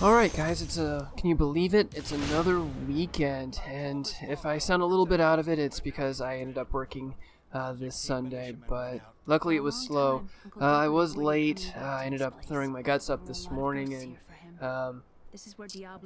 Alright guys, it's a, can you believe it? It's another weekend, and if I sound a little bit out of it, it's because I ended up working uh, this Sunday, but luckily it was slow. Uh, I was late, uh, I ended up throwing my guts up this morning, and um,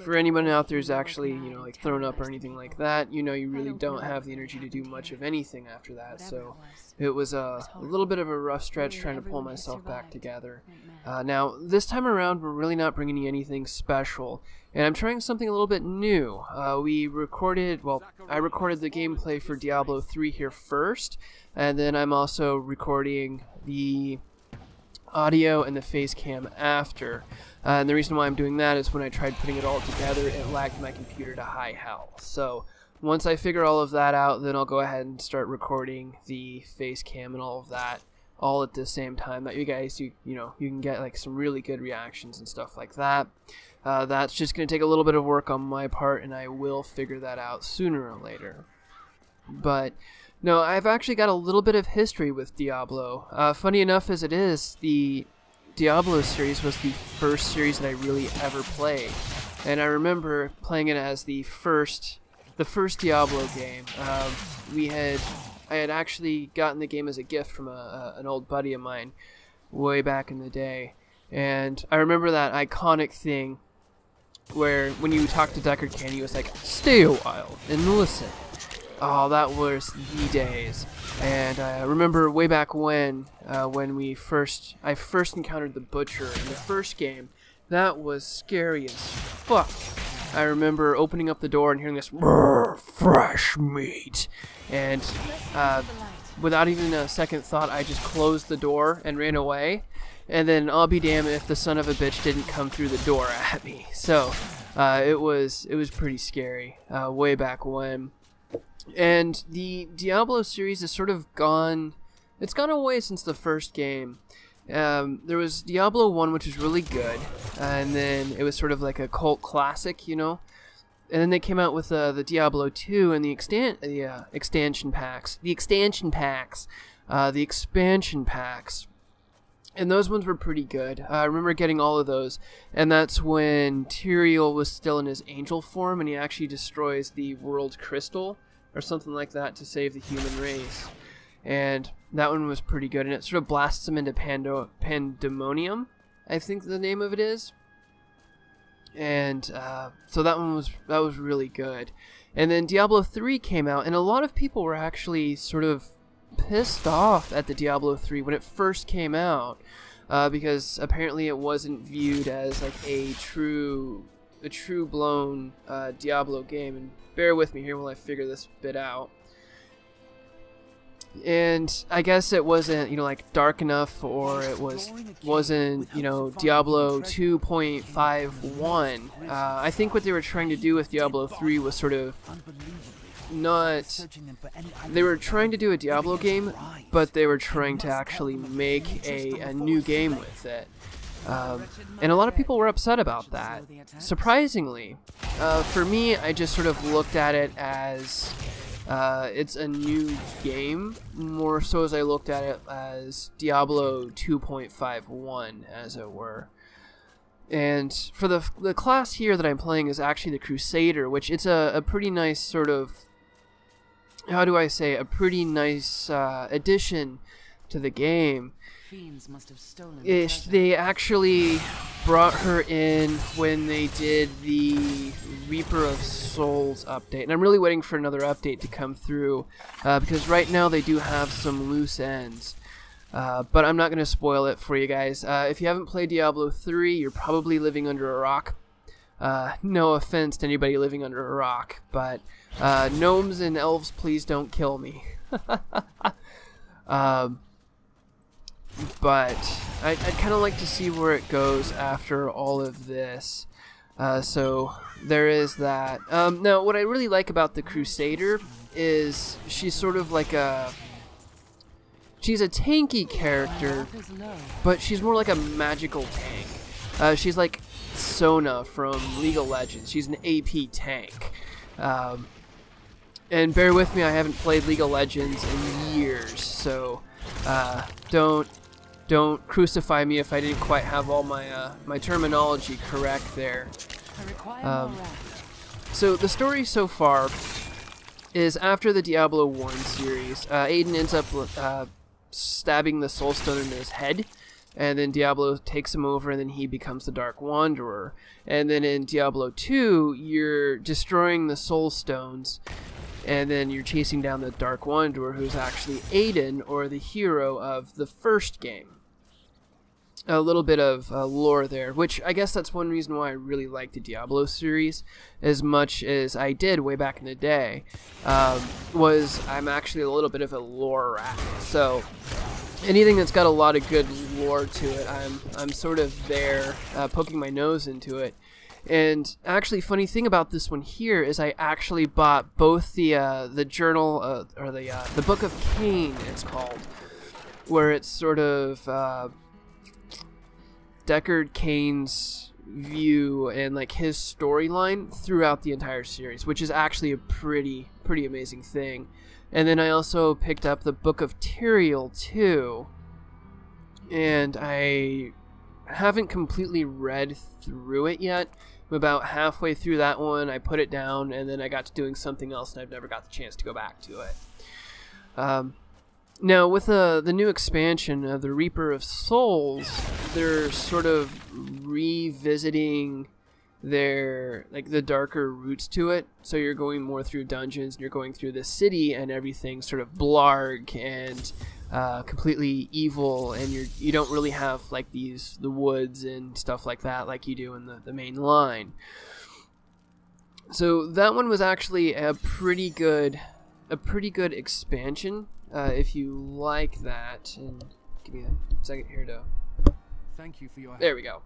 for anyone out there who's actually, you know, like thrown up or anything like that, you know you really don't have the energy to do much of anything after that. So it was a, a little bit of a rough stretch trying to pull myself back together. Uh, now, this time around, we're really not bringing you anything special, and I'm trying something a little bit new. Uh, we recorded, well, I recorded the gameplay for Diablo 3 here first, and then I'm also recording the audio and the face cam after. Uh, and the reason why I'm doing that is when I tried putting it all together, it lagged my computer to high hell. So once I figure all of that out, then I'll go ahead and start recording the face cam and all of that all at the same time that you guys you you know you can get like some really good reactions and stuff like that uh, that's just going to take a little bit of work on my part and i will figure that out sooner or later but no i've actually got a little bit of history with diablo uh, funny enough as it is the Diablo series was the first series that I really ever played, and I remember playing it as the first, the first Diablo game. Um, we had, I had actually gotten the game as a gift from a, a, an old buddy of mine, way back in the day, and I remember that iconic thing where when you talk to Deckard Cain, he was like, "Stay a while and listen." Oh, that was the days. And I remember way back when, uh, when we first, I first encountered the Butcher in the first game. That was scary as fuck. I remember opening up the door and hearing this fresh meat, and uh, without even a second thought, I just closed the door and ran away. And then I'll be damned if the son of a bitch didn't come through the door at me. So uh, it was it was pretty scary uh, way back when. And the Diablo series has sort of gone, it's gone away since the first game. Um, there was Diablo 1, which was really good, and then it was sort of like a cult classic, you know? And then they came out with uh, the Diablo 2 and the, extan- the uh, expansion packs. The expansion packs. Uh, the expansion packs. And those ones were pretty good. Uh, I remember getting all of those. And that's when Tyrael was still in his angel form and he actually destroys the world crystal or something like that to save the human race. And that one was pretty good, and it sort of blasts him into Pando- Pandemonium, I think the name of it is. And uh, so that one was that was really good. And then Diablo 3 came out, and a lot of people were actually sort of pissed off at the Diablo 3 when it first came out, uh, because apparently it wasn't viewed as like a true a true blown uh, Diablo game. And bear with me here while I figure this bit out. And I guess it wasn't, you know, like dark enough, or it was wasn't, you know, Diablo 2.51. Uh, I think what they were trying to do with Diablo 3 was sort of not. They were trying to do a Diablo game, but they were trying to actually make a, a new game with it. Um, and a lot of people were upset about that. Surprisingly, uh, for me, I just sort of looked at it as uh, it's a new game, more so as I looked at it as Diablo 2.51, as it were. And for the, the class here that I'm playing is actually the Crusader, which it's a, a pretty nice sort of, how do I say, a pretty nice uh, addition to the game Ish, they actually brought her in when they did the Reaper of Souls update. And I'm really waiting for another update to come through uh, because right now they do have some loose ends. Uh, but I'm not going to spoil it for you guys. Uh, if you haven't played Diablo 3, you're probably living under a rock. Uh, no offense to anybody living under a rock, but uh, gnomes and elves, please don't kill me. um, but I, would kind of like to see where it goes after all of this. Uh, so there is that. Um, now, what I really like about the Crusader is she's sort of like a. She's a tanky character, but she's more like a magical tank. Uh, she's like Sona from League of Legends. She's an AP tank. Um, and bear with me, I haven't played League of Legends in years, so uh, don't don't crucify me if I didn't quite have all my uh, my terminology correct there. Um, so the story so far is after the Diablo 1 series, uh, Aidan ends up uh, stabbing the Soul Stone in his head, and then Diablo takes him over, and then he becomes the Dark Wanderer. And then in Diablo 2, you're destroying the Soul Stones, and then you're chasing down the Dark Wanderer, who's actually Aidan, or the hero of the first game a little bit of uh, lore there, which I guess that's one reason why I really like the Diablo series as much as I did way back in the day. Um, was I'm actually a little bit of a lore rat, so anything that's got a lot of good lore to it, I'm I'm sort of there, uh, poking my nose into it. And actually, funny thing about this one here is I actually bought both the uh, the journal uh, or the uh, the Book of Cain, it's called, where it's sort of uh, Deckard Cain's view and like his storyline throughout the entire series, which is actually a pretty pretty amazing thing. And then I also picked up the Book of Tyrael too, and I haven't completely read through it yet. I'm about halfway through that one. I put it down, and then I got to doing something else, and I've never got the chance to go back to it. Um, now, with uh, the new expansion of the Reaper of Souls, they're sort of revisiting their like the darker roots to it. So you're going more through dungeons, and you're going through the city, and everything sort of blarg and uh, completely evil, and you're you don't really have like these the woods and stuff like that like you do in the the main line. So that one was actually a pretty good a pretty good expansion uh, if you like that. And give me a second here to. Thank you for your there we go.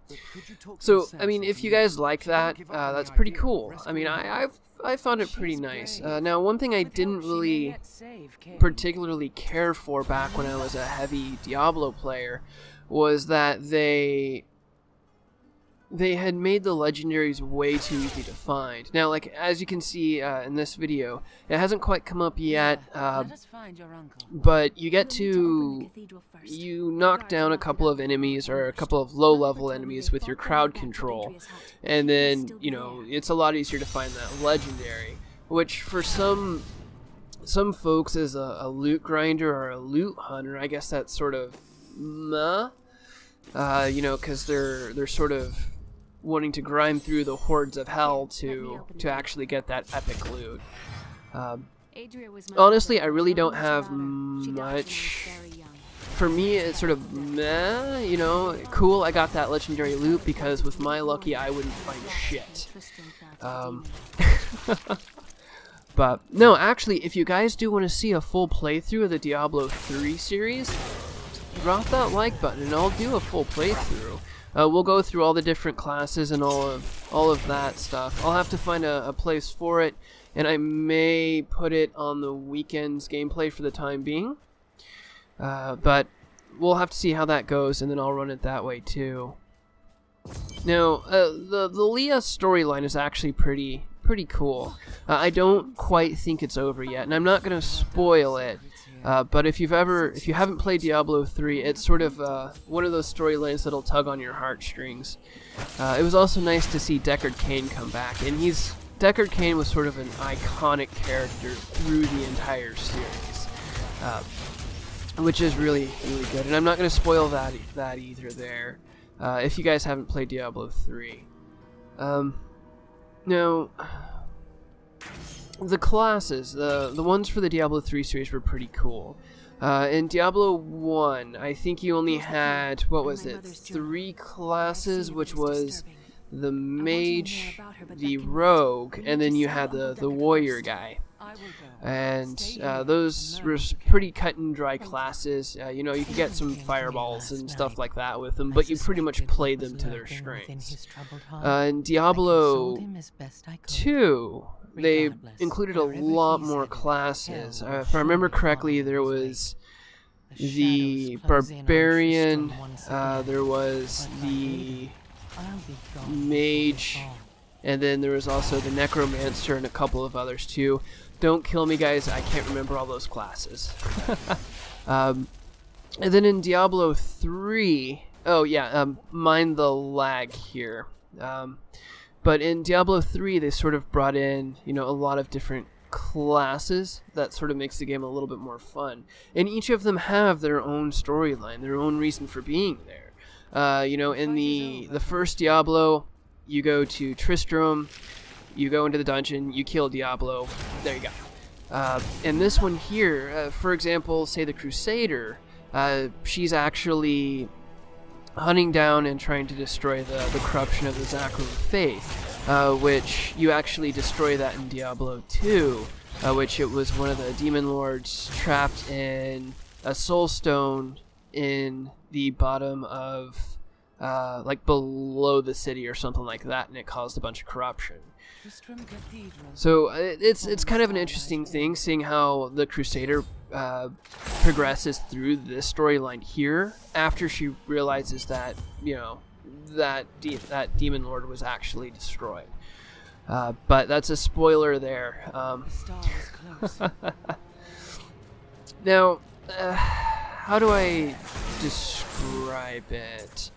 So, I mean, if you guys like that, uh, that's pretty cool. I mean, I, I've I found it pretty nice. Uh, now, one thing I didn't really particularly care for back when I was a heavy Diablo player was that they they had made the legendaries way too easy to find. Now, like, as you can see uh, in this video, it hasn't quite come up yet, uh, but you get to, you knock down a couple of enemies, or a couple of low-level enemies with your crowd control, and then, you know, it's a lot easier to find that legendary, which for some some folks as a, a loot grinder or a loot hunter, I guess that's sort of meh. Uh, you know, because they're they're sort of wanting to grind through the hordes of hell to to actually get that epic loot. Um, honestly, I really don't have much. For me, it's sort of meh, you know, cool. I got that legendary loot because with my lucky, I wouldn't find shit. Um, but no, actually, if you guys do want to see a full playthrough of the Diablo 3 series, drop that like button and I'll do a full playthrough. Uh, we'll go through all the different classes and all of all of that stuff. I'll have to find a, a place for it, and I may put it on the weekend's gameplay for the time being. Uh, but we'll have to see how that goes, and then I'll run it that way too. Now, uh, the the Leah storyline is actually pretty pretty cool. Uh, I don't quite think it's over yet, and I'm not going to spoil it. Uh, but if you've ever, if you haven't played Diablo 3, it's sort of uh, one of those storylines that'll tug on your heartstrings. Uh, it was also nice to see Deckard Cain come back, and he's Deckard Cain was sort of an iconic character through the entire series, uh, which is really really good. And I'm not going to spoil that that either. There, uh, if you guys haven't played Diablo 3, um, now the classes, the the ones for the Diablo 3 series were pretty cool. Uh, in Diablo 1, I think you only had, what was it, three classes, which was the mage, the rogue, and then you had the, the warrior guy. And uh, those were pretty cut and dry classes. Uh, you know, you could get some fireballs and stuff like that with them, but you pretty much played them to their strengths. Uh, in Diablo 2, they included a lot more classes. Uh, if I remember correctly, there was the barbarian, uh, there was the mage, and then there was also the necromancer and a couple of others too. Don't kill me, guys. I can't remember all those classes. um, and then in Diablo 3, oh yeah, um, mind the lag here. Um, but in Diablo 3, they sort of brought in, you know, a lot of different classes that sort of makes the game a little bit more fun. And each of them have their own storyline, their own reason for being there. Uh, you know, in the the first Diablo, you go to Tristram, you go into the dungeon, you kill Diablo. There you go. Uh, and this one here, uh, for example, say the Crusader, uh, she's actually hunting down and trying to destroy the, the corruption of the Zakarum faith, uh, which you actually destroy that in Diablo 2, uh, which it was one of the demon lords trapped in a soul stone in the bottom of, uh, like below the city or something like that, and it caused a bunch of corruption. So uh, it's it's kind of an interesting thing seeing how the Crusader uh, progresses through this storyline here after she realizes that you know that de that demon lord was actually destroyed. Uh, but that's a spoiler there. Um, now, uh, how do I describe it?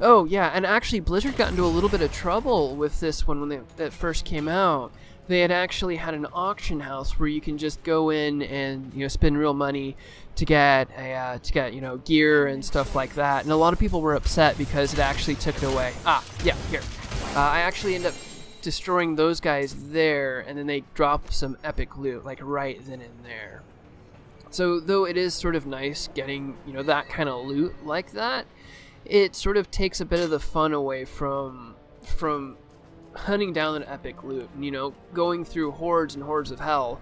Oh yeah, and actually Blizzard got into a little bit of trouble with this one when they, it first came out. They had actually had an auction house where you can just go in and you know spend real money to get a uh, to get you know gear and stuff like that. And a lot of people were upset because it actually took it away. Ah, yeah, here. Uh, I actually end up destroying those guys there, and then they drop some epic loot like right then and there. So though it is sort of nice getting you know that kind of loot like that it sort of takes a bit of the fun away from from hunting down an epic loot you know going through hordes and hordes of hell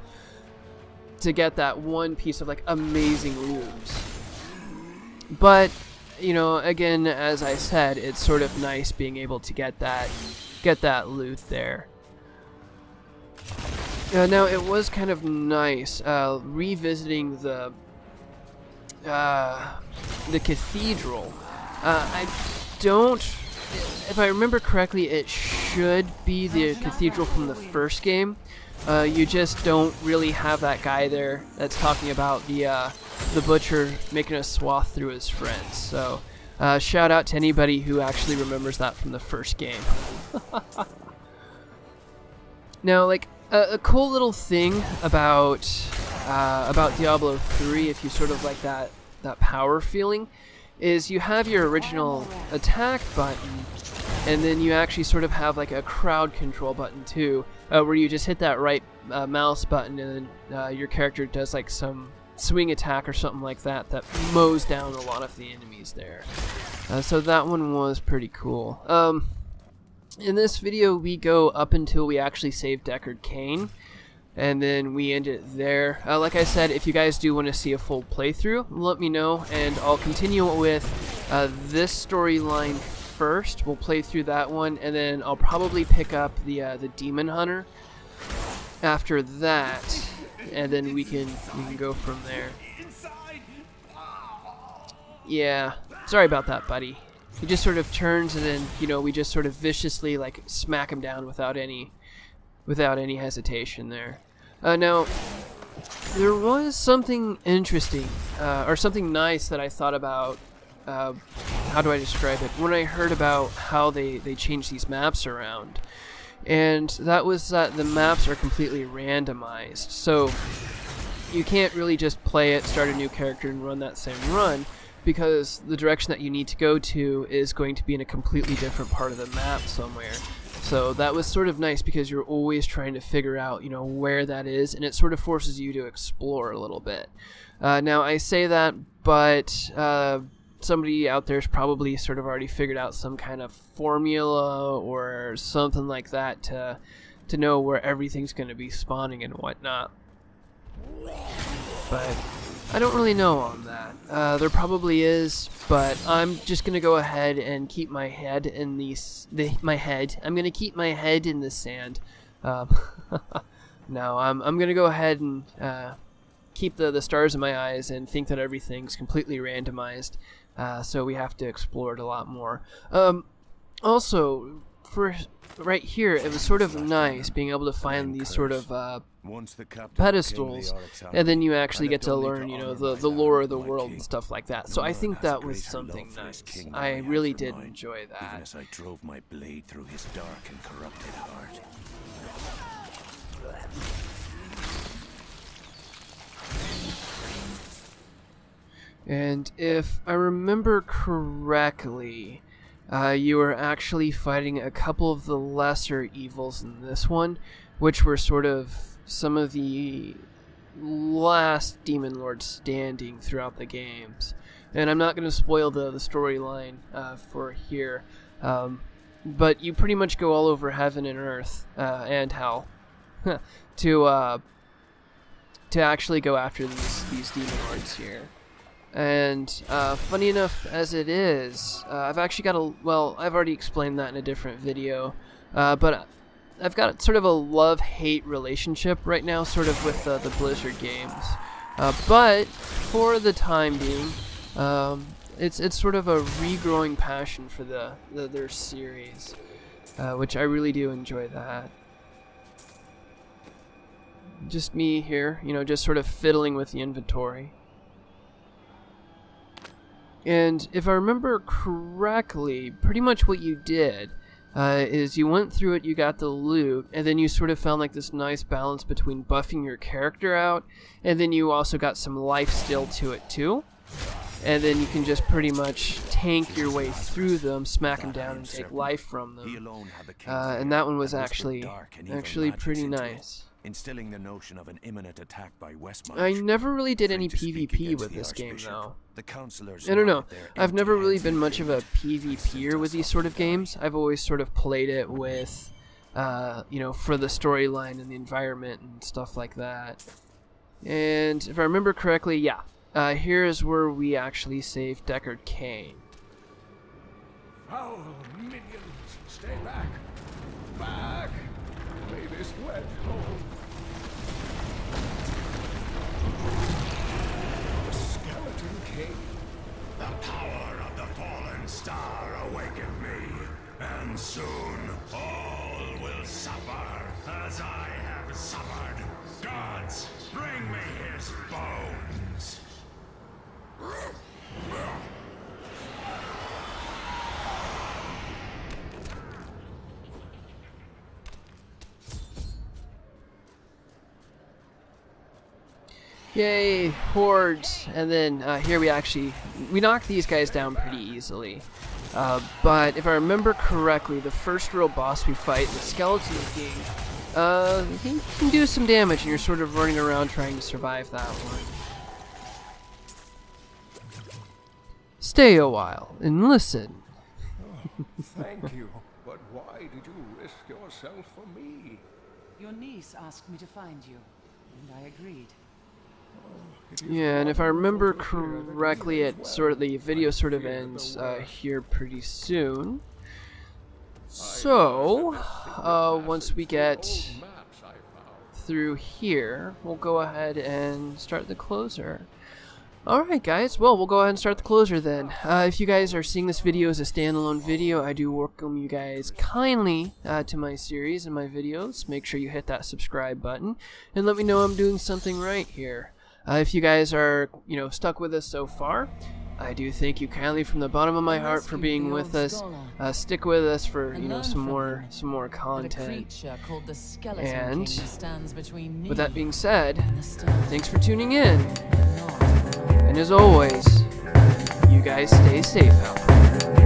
to get that one piece of like amazing loot but you know again as i said it's sort of nice being able to get that get that loot there uh, now it was kind of nice uh, revisiting the uh, the cathedral uh, I don't. If I remember correctly, it should be the cathedral from the first game. Uh, you just don't really have that guy there that's talking about the uh, the butcher making a swath through his friends. So, uh, shout out to anybody who actually remembers that from the first game. now, like a, a, cool little thing about uh, about Diablo 3, if you sort of like that that power feeling, is you have your original attack button, and then you actually sort of have like a crowd control button too, uh, where you just hit that right uh, mouse button and then uh, your character does like some swing attack or something like that that mows down a lot of the enemies there. Uh, so that one was pretty cool. Um, in this video, we go up until we actually save Deckard Cain and then we end it there. Uh, like I said, if you guys do want to see a full playthrough, let me know, and I'll continue with uh, this storyline first. We'll play through that one, and then I'll probably pick up the uh, the Demon Hunter after that, and then we can we can go from there. Yeah, sorry about that, buddy. He just sort of turns, and then you know we just sort of viciously like smack him down without any without any hesitation there. Uh, now, there was something interesting, uh, or something nice that I thought about. Uh, how do I describe it? When I heard about how they, they changed these maps around. And that was that the maps are completely randomized. So you can't really just play it, start a new character, and run that same run because the direction that you need to go to is going to be in a completely different part of the map somewhere. So that was sort of nice because you're always trying to figure out, you know, where that is, and it sort of forces you to explore a little bit. Uh, now I say that, but uh, somebody out there's probably sort of already figured out some kind of formula or something like that to to know where everything's going to be spawning and whatnot. But I don't really know on that. Uh, there probably is, but I'm just gonna go ahead and keep my head in the, the my head. I'm gonna keep my head in the sand. Um, no, I'm I'm gonna go ahead and uh, keep the the stars in my eyes and think that everything's completely randomized. Uh, so we have to explore it a lot more. Um, also, for right here, it was sort of nice being able to find these sort of uh, pedestals, and then you actually get to learn, you know, the, the lore of the world and stuff like that. So I think that was something nice. I really did enjoy that. Even as I drove my blade through his dark and corrupted heart. And if I remember correctly, uh, you were actually fighting a couple of the lesser evils in this one, which were sort of some of the last demon lords standing throughout the games. And I'm not going to spoil the, the storyline uh, for here, um, but you pretty much go all over heaven and earth uh, and hell to uh, to actually go after these these demon lords here. And uh, funny enough as it is, uh, I've actually got a well, I've already explained that in a different video, uh, but I've got sort of a love-hate relationship right now, sort of with the Blizzard games. Uh, but for the time being, um, it's it's sort of a regrowing passion for the, the their series, uh, which I really do enjoy that. Just me here, you know, just sort of fiddling with the inventory. And if I remember correctly, pretty much what you did uh, is you went through it, you got the loot, and then you sort of found like this nice balance between buffing your character out, and then you also got some life still to it too. And then you can just pretty much tank your way through them, smack them down, and take life from them. Uh, and that one was actually actually pretty nice instilling the notion of an imminent attack by Westmarch. I never really did any PvP with this game, though. The counselors I don't know. I've never really been much of a PvPer with these sort of games. I've always sort of played it with, uh, you know, for the storyline and the environment and stuff like that. And if I remember correctly, yeah, uh, here is where we actually save Deckard Cain. Foul minions, stay back! Back! May this wedge hold The power of the fallen star awakened me, and soon all will suffer as I have suffered. Gods, bring me his bones! Yay, hordes. And then uh, here we actually, we knocked these guys down pretty easily. Uh, but if I remember correctly, the first real boss we fight, the Skeleton King, uh, he can do some damage and you're sort of running around trying to survive that one. Stay a while and listen. oh, thank you, but why did you risk yourself for me? Your niece asked me to find you, and I agreed. Yeah, and if I remember correctly, it sort of the video sort of ends uh, here pretty soon. So, uh, once we get through here, we'll go ahead and start the closer. Alright guys, well we'll go ahead and start the closer then. Uh, if you guys are seeing this video as a standalone video, I do welcome you guys kindly uh, to my series and my videos. Make sure you hit that subscribe button and let me know I'm doing something right here. Uh, if you guys are, you know, stuck with us so far, I do thank you kindly from the bottom of my heart for being with us. Uh, stick with us for you know some more some more content. And with that being said, thanks for tuning in. And as always, you guys stay safe out there.